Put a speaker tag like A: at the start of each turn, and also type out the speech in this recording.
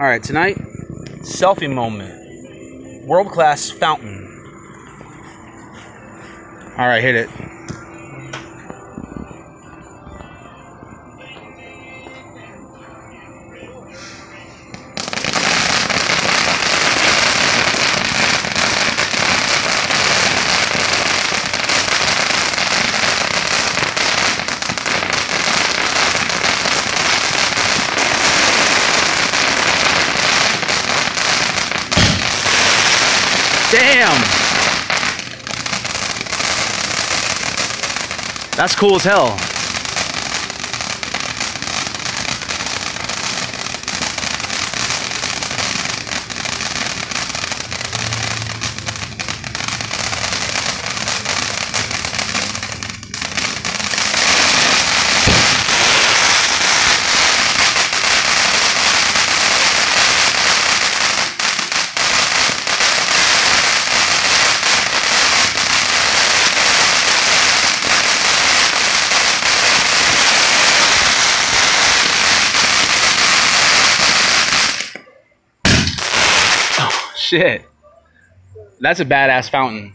A: All right, tonight, selfie moment. World class fountain. All right, hit it. Damn! That's cool as hell. Shit. That's a badass fountain.